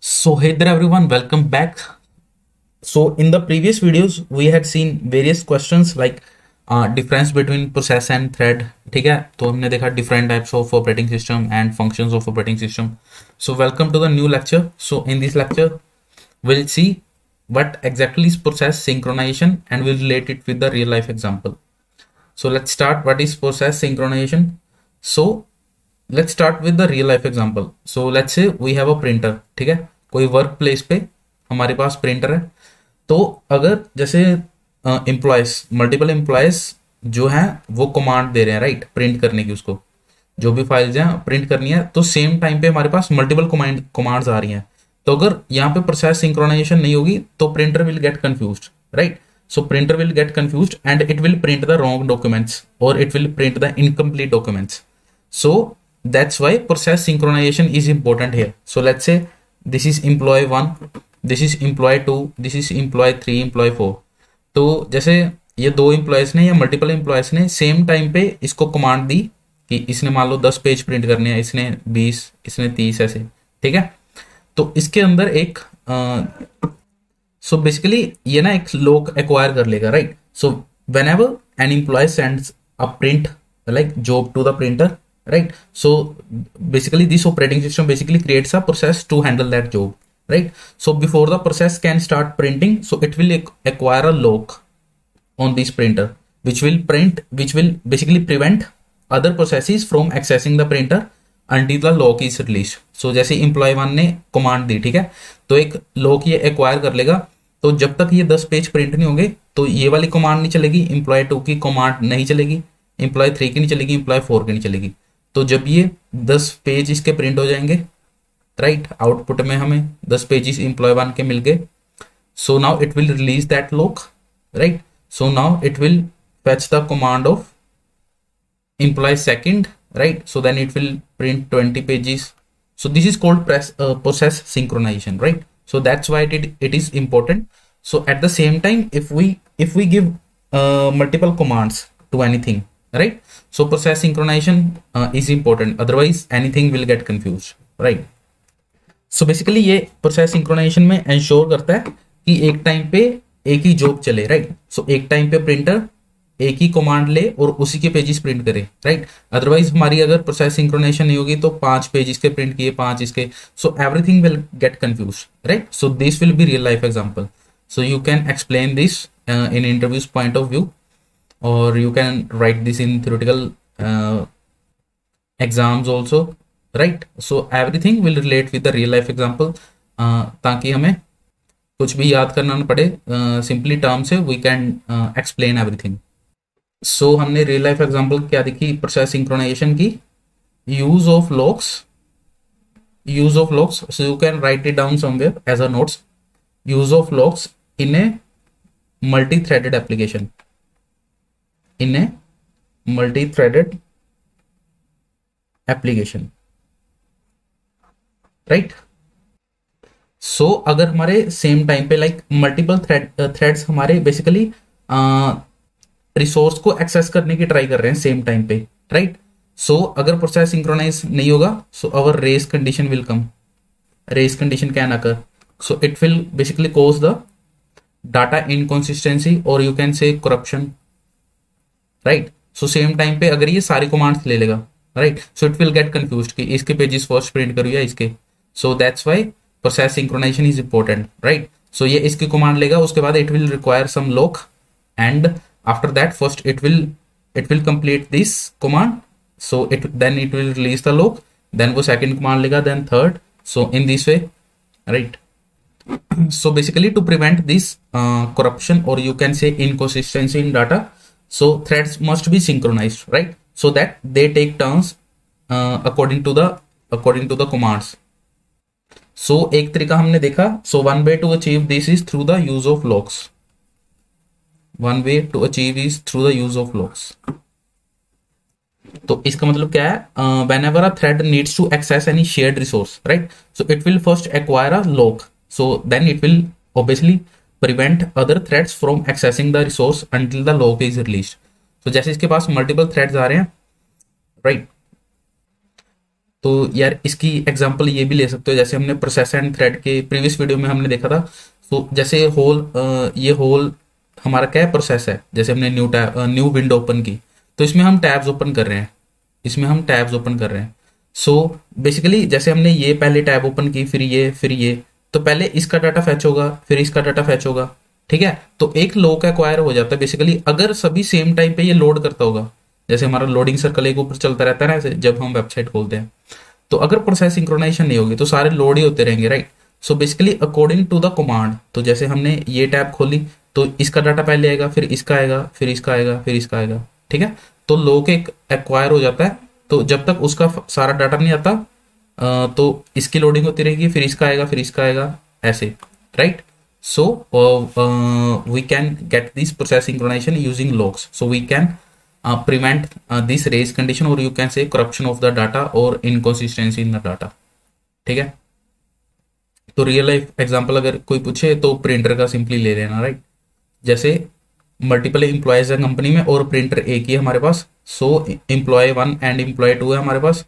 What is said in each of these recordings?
So hey there everyone, welcome back. So in the previous videos, we had seen various questions like uh, difference between process and thread. ठीक है तो हमने देखा different types of operating system and functions of operating system. So welcome to the new lecture. So in this lecture, we'll see what exactly is process synchronization and we'll relate it with the real life example. So let's start. What is process synchronization? So let's start with the real life example. So, let's say we have a printer. ठीक है? कोई work place पे हमारे पास printer है। तो अगर जैसे employees multiple employees जो है, वो कमांड दे रहे हैं राइट प्रिंट करने की उसको। जो भी फाइल्स हैं प्रिंट करनी है। तो सेम टाइम पे हमारे पास मल्टीपल कमांड कमांड्स आ रही हैं। तो अगर यहाँ पे प्रोसेस सिंक्रोनाइजेशन नहीं होगी तो printer will get confuse right so printer will get confused and it will print the wrong documents और it will print the incomplete documents so that's why process synchronization is important here. So, let's say this is employee 1 this is employee 2 this is employee 3 employee 4 तो जैसे ये दो employees ने या multiple employees ने same time पे इसको command दी कि इसने मान लो दस पेज प्रिंट करने हैं, इसने बीस, इसने तीस ऐसे, ठीक है? तो इसके अंदर एक सो बेसिकली ये ना एक लोग एक्वायर कर लेगा right so whenever an employee sends a print like job to the printer right so basically this operating system basically creates a process to handle that job right so before the process can start printing so it will acquire a lock on this printer which will print which will basically prevent other processes from accessing the printer until the lock is released so जैसे employee one ने command दी ठीक है तो एक lock ये acquire कर लेगा तो जब तक ये दस पेज प्रिंट नहीं होंगे तो ये वाली कमांड नहीं चलेगी एम्प्लॉय टू की कमांड नहीं चलेगी एम्प्लॉय थ्री की नहीं चलेगी एम्प्लॉय फोर की नहीं चलेगी तो जब ये 10 पेज इसके प्रिंट हो जाएँगे राइट आउटपुट में हमें दस पेजिस इंप्लॉय वन के मिल गए। So now it will release that lock right so now it will fetch the command of employee second right so then it will print twenty pages so this is called process synchronization right so that's why it is important so at the same time if we if we give multiple commands to anything right so process synchronization uh, is important otherwise anything will get confused right so basically ये process synchronization में ensure करता है कि एक time पे एक ही job चले right? so, एक टाइम पे प्रिंटर एक ही कमांड ले और उसी के पेजेस प्रिंट करे राइट अदरवाइज़ हमारी अगर प्रोसेस सिंक्रोनाइजेशन नहीं होगी तो पाँच पेज के प्रिंट किए पाँच इसके so everything will get confuse right so this will be real life example you can explain this uh, in interviews point of view or you can write this in theoretical uh, exams also right so everything will relate with the real life example uh, ताकि हमें कुछ भी याद करना ना पड़े simply uh, term से we can explain everything so हमने रियल लाइफ एग्जांपल क्या देखी प्रोसेस सिंक्रोनाइजेशन की use of locks use of locks so you can write it down somewhere as a notes use of locks in a multi-threaded application in a multi-threaded application. Right so अगर हमारे same time पे like multiple thread threads हमारे basically resource को access करने की try कर रहे हैं सेम टाइम पे राइट सो अगर प्रोसेस सिंक्रोनाइज नहीं होगा so our race condition will come race condition can occur so it will basically cause the data inconsistency और you can say corruption. Right so same time पे अगर ये सारे commands ले लेगा right so it will get confuse कि इसके pages first print करूँ या इसके? So that's why process synchronization is important right so ये इसके कमांड लेगा, उसके बाद it will require some lock and after that first it will it will complete this command so it then it will release the lock then वो second command लेगा then third so in this way right so basically to prevent this corruption और you can say inconsistency in data so threads must be synchronized right so that they take turns uh, according to the according to the commands so एक तरीका हमने देखा so one way to achieve this is through the use of locks one way to achieve is through the use of locks तो इसका मतलब क्या है whenever a thread needs to access any shared resource right so it will first acquire a lock so then it will obviously prevent other threads from accessing the resource until the lock is released. So जैसे इसके पास multiple threads आ रहे हैं right right? तो यार इसकी example ये भी ले सकते हो जैसे हमने प्रोसेस एंड थ्रेड के प्रीवियस वीडियो में हमने देखा था। तो जैसे होल ये होल हमारा क्या प्रोसेस है? जैसे हमने न्यू न्यू विंडो ओपन की। तो इसमें हम टैब्स ओपन कर रहे हैं। इसमें हम टैब्स ओपन कर रहे हैं। सो so, बेसिकली जैसे हमने ये पहले टैब ओपन की फिर ये फिर ये तो पहले इसका डाटा फैच होगा, फिर इसका डाटा फैच होगा, ठीक है? तो एक लोक एक्वायर हो जाता है बेसिकली अगर सभी सेम टाइम पे ये लोड करता होगा, जैसे हमारा लोडिंग सर्कल एक ऊपर चलता रहता है ना जब हम वेबसाइट खोलते हैं तो अगर प्रोसेस सिंक्रोनाइजेशन नहीं होगी तो सारे लोड ही होते रहेंगे right so basically according to the command तो जैसे हमने ये टैब खोली तो इसका डाटा पहले आएगा, फिर इसका आएगा, फिर इसका आएगा, फिर इसका आएगा, ठीक है? तो लोक एक एक्वायर हो जाता है तो जब तक उसका सारा डाटा नहीं आता तो इसकी लोडिंग होती रहेगी, फिर इसका आएगा, फिर इसका आएगा, ऐसे right so we can get this process synchronization using locks so we can prevent this race condition और you can say corruption of the data और इनकन्सिस्टेंसी इन द डाटा ठीक है? तो रियल लाइफ एग्ज़ाम्पल अगर कोई पूछे तो printer का सिंपली ले लेना राइट जैसे मल्टीपल इंप्लॉयज है कंपनी में और प्रिंटर एक ही है हमारे पास so employee one and employee two है हमारे पास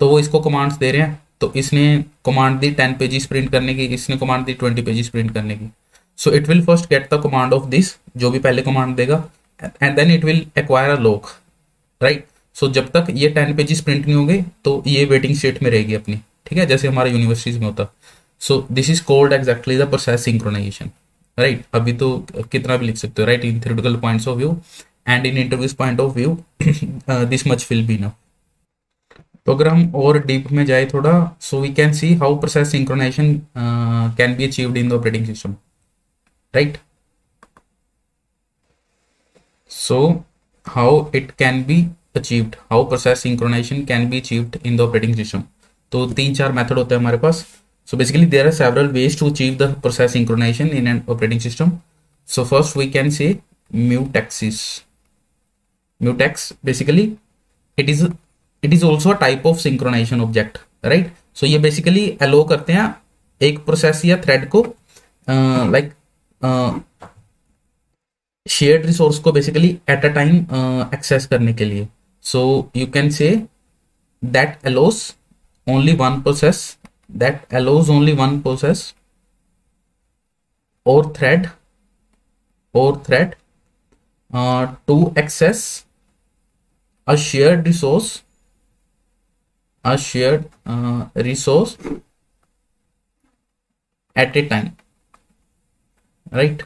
तो वो इसको कमांड्स दे रहे हैं। तो इसने कमांड दी टेन पेजेस प्रिंट करने की, इसने कमांड दी ट्वेंटी पेजेस प्रिंट करने की। So it will first get the command of this जो भी पहले कमांड देगा and then it will acquire a lock right so जब तक ये टेन पेजेस प्रिंट नहीं होंगे तो ये वेटिंग स्टेट में रहेगी अपनी, ठीक है? जैसे हमारे यूनिवर्सिटीज में होता। So this is called exactly the process synchronization right अभी तो कितना भी लिख सकते हो right in theoretical points of view and in interviews point of view this much will be enough तो अगर हम और डीप में जाए थोड़ा so we can see how process synchronization can be achieved in the operating system right so how it can be achieved how process synchronization can be achieved in the operating system तो तीन चार method होते हैं हमारे पास। So basically there are several ways to achieve the process synchronization in an operating system so first we can say mutexes mutex basically it is it is also type of synchronization object right so ये basically अलो करते हैं एक process या thread को like shared resource को basically at a time access करने के लिए। So you can say that allows only one process that allows only one process और थ्रेड और thread to access a shared resource a shared uh, resource at a time right?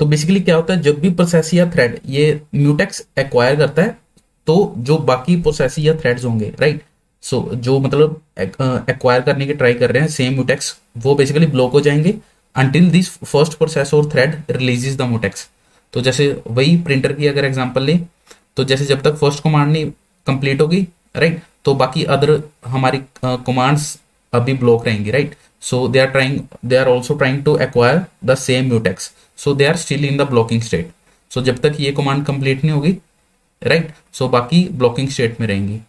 तो basically क्या होता है जब भी प्रोसेस या thread ये म्यूटेक्स एक्वायर करता है तो जो बाकी प्रोसेस या थ्रेड्स होंगे राइट? सो so, जो मतलब एक्वायर करने की ट्राई कर रहे हैं सेम म्यूटेक्स वो बेसिकली ब्लॉक हो जाएँगे अंटिल दिस फ़र्स्ट प्रोसेस और थ्रेड रिलीजेज द म्यूटेक्स तो जैसे वही प्रिंटर की अगर एग्ज़ाम्पल ले तो जैसे जब तक फ़र्स्ट कमांड नहीं कंप्लीट होगी राइट तो बाकी अदर हमारी कमांड्स अभी ब्लॉक रहेंगी right so they are trying they are also trying to acquire the same mutex so they are still in the blocking state so जब तक ये कमांड कंप्लीट नहीं होगी राइट सो बाकी ब्लॉकिंग स्टेट में रहेंगी।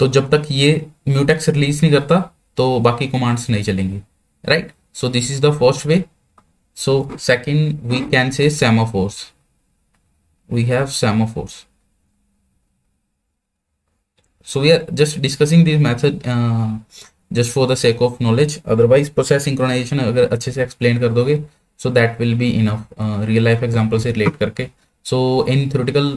तो जब तक ये म्यूटेक्स रिलीज़ नहीं करता तो बाकी कमांड्स नहीं चलेंगी right so this is the first way so second we can say semaphores we have semaphores so we are just discussing this method uh, just for the sake of knowledge otherwise process synchronization अगर अच्छे से explain कर दोगे so that will be enough uh, real life example से relate करके so in theoretical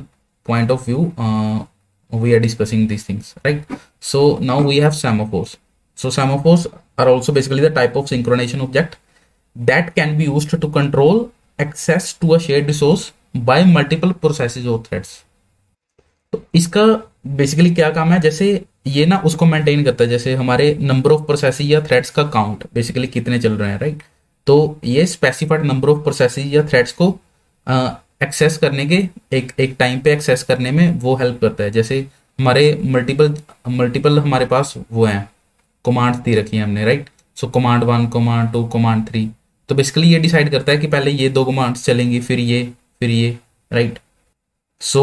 point of view uh, we are discussing these things right so now we have semaphores so semaphores are also basically the type of synchronization object that can be used to control access to a shared resource by multiple processes or threads तो इसका basically क्या काम है? जैसे ये ना उसको maintain करता है, जैसे हमारे नंबर ऑफ़ प्रोसेस या थ्रेड्स का काउंट बेसिकली कितने चल रहे हैं राइट तो ये स्पेसिफाइड नंबर ऑफ़ प्रोसेस या थ्रेड्स को एक्सेस करने के एक एक टाइम पे एक्सेस करने में वो हेल्प करता है। जैसे हमारे मल्टीपल मल्टीपल हमारे पास वो हैं कमांड दी रखी है हमने right so command one command two command three तो बेसिकली ये डिसाइड करता है कि पहले ये दो कमांड्स चलेंगी, फिर ये फिर ये right so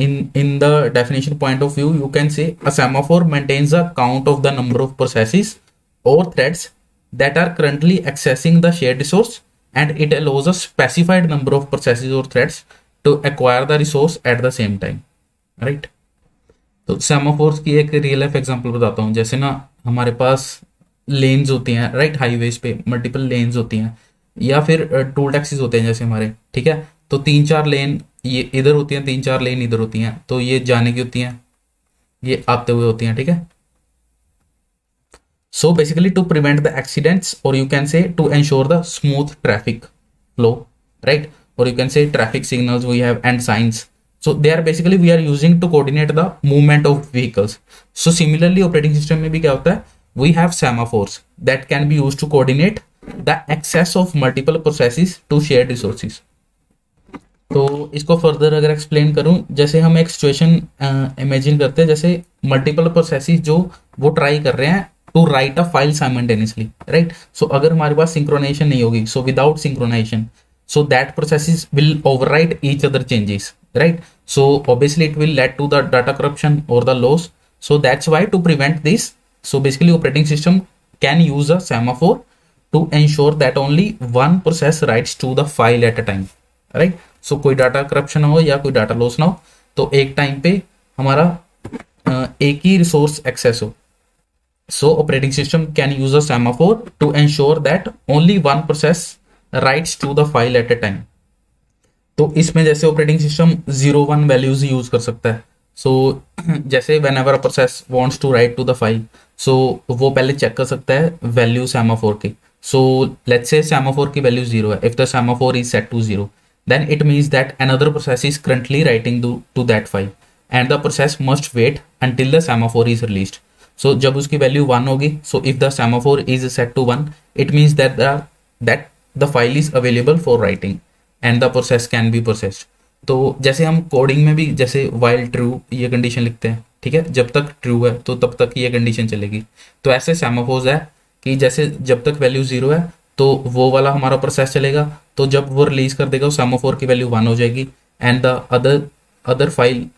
in in the definition point of view you can say a semaphore maintains a count of the number of processes or threads that are currently accessing the shared resource and it allows a specified number of processes or threads to acquire the resource at the same time right तो semaphores की एक real life example बताता हूँ जैसे ना हमारे पास lanes होती हैं राइट हाईवेज पे मल्टीपल लेन्स होती हैं या फिर टोल टैक्सीज होते हैं जैसे हमारे ठीक है तो तीन चार लेन ये इधर होती हैं, तीन चार लेन इधर होती हैं तो ये जाने की होती हैं, ये आते हुए होती हैं, ठीक है? So basically to prevent the accidents और you can say to ensure the smooth traffic flow right और you can say traffic signals we have and signs so they are basically we are using to coordinate the movement of vehicles so similarly operating system में भी क्या होता है? We have semaphores that can be use to coordinate the access of multiple processes to share resources तो इसको further अगर explain करूँ जैसे हम एक सिचुएशन इमेजिन uh, करते हैं जैसे मल्टीपल प्रोसेसिस जो वो ट्राई कर रहे हैं to write a file simultaneously right so अगर हमारे पास सिंक्रोनाइजेशन नहीं होगी so without synchronization so that process will overwrite each other changes right so obviously it will lead to the data corruption और the loss so that's why to prevent this so basically operating system can use a semaphore to ensure that only one process write to the file at a time right so कोई data corruption हो या कोई data loss ना हो तो एक time पे हमारा एक ही रिसोर्स एक्सेस हो। So operating system can use a semaphore to ensure that only one process writes to the file at a time तो इसमें जैसे operating system zero one values use कर सकता है। सो so, जैसे whenever a process wants to write to the file so वो पहले check कर सकता है वैल्यू सेमाफोर की। सो लेट्स से सेमाफोर की वैल्यू ज़ीरो है। If the semaphore is set to zero then it means that another process is currently writing to, to that file and the process must wait until the semaphore is released so जब उसकी value one होगी so if the semaphore is set to one it means that the that the file is available for writing and the process can be processed तो जैसे हम coding में भी जैसे while true ये कंडीशन लिखते हैं ठीक है जब तक ट्रू है तो तब तक ये कंडीशन चलेगी तो ऐसे सेमाफोज है कि जैसे जब तक वैल्यू ज़ीरो है तो वो वाला हमारा प्रोसेस चलेगा। तो जब वो रिलीज़ कर देगा सेमाफोर की वैल्यू वन हो जाएगी। And the other other file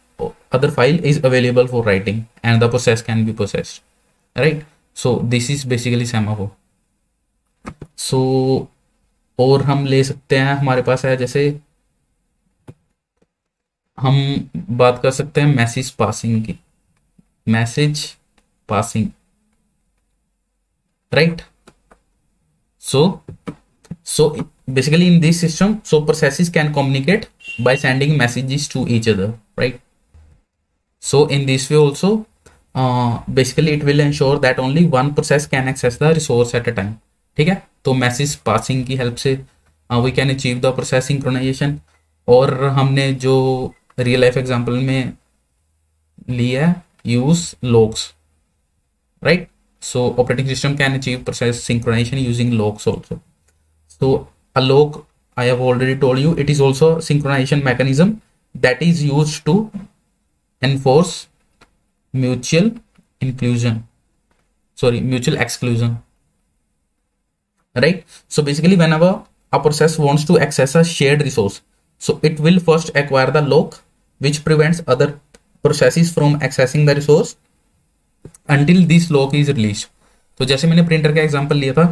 other file is available for writing and the process can be processed right so this is basically semaphore so और हम ले सकते हैं, हमारे पास है जैसे, हम बात कर सकते हैं मैसेज पासिंग की। Message passing right so so basically in this system so processes can communicate by sending messages to each other right so in this way also basically it will ensure that only one process can access the resource at a time ठीक है? तो message passing की help से we can achieve the process synchronization और हमने जो real life example में लिया है use locks right So operating system can achieve precise synchronization using locks also. So a lock, I have already told you, it is also synchronization mechanism that is used to enforce mutual inclusion. Sorry, mutual exclusion. Right. So basically whenever a process wants to access a shared resource, so it will first acquire the lock which prevents other processes from accessing the resource until this lock is released. तो जैसे मैंने printer का example लिया था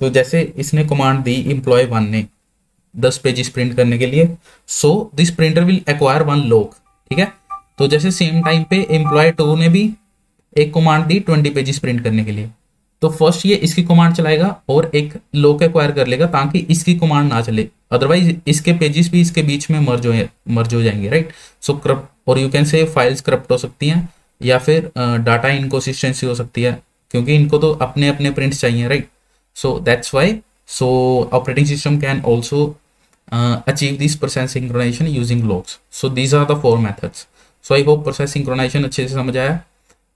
तो जैसे इसने command दी employee one ने दस पेजेस प्रिंट करने के लिए so this printer will acquire one lock ठीक है? तो जैसे सेम टाइम पे एम्प्लॉय टू ने भी एक कमांड दी ट्वेंटी पेजेस प्रिंट करने के लिए। तो फ़र्स्ट ये इसकी कमांड चलाएगा और एक लोक एक्वायर कर लेगा ताकि इसकी कमांड ना चले। अदरवाइज़ इसके पेजेस भी इसके बीच में मर्ज हो मर्ज हो जाएँगे राइट सो करप्ट और you can say files corrupt हो सकती हैं। या फिर डाटा इनकोसिस्टेंसी हो सकती है, क्योंकि इनको तो अपने अपने प्रिंट्स चाहिए right so that's why so operating system can also achieve this process synchronization using locks so these are the four methods so I hope process synchronization अच्छे से समझ आया।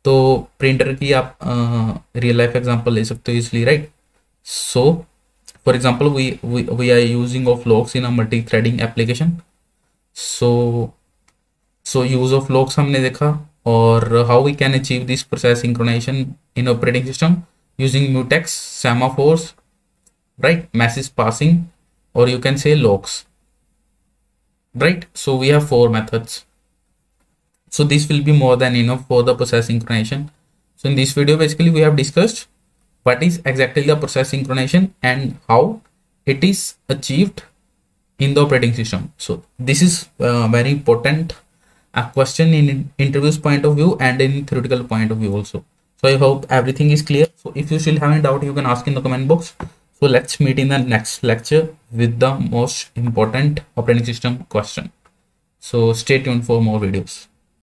तो प्रिंटर की आप रियल लाइफ एग्जांपल ले सकते हो इसलिए right so for example we we are using of locks in a multi threading application so so use of locks हमने देखा। or how we can achieve this process synchronization in operating system using mutex semaphores right? Message passing or you can say locks, right? So we have four methods. So this will be more than enough for the process synchronization. So in this video basically we have discussed what is exactly the process synchronization and how it is achieved in the operating system. So this is uh, very important a question in interviews point of view and in theoretical point of view also. So i hope everything is clear. So if you still have any doubt you can ask in the comment box. So let's meet in the next lecture with the most important operating system question. So stay tuned for more videos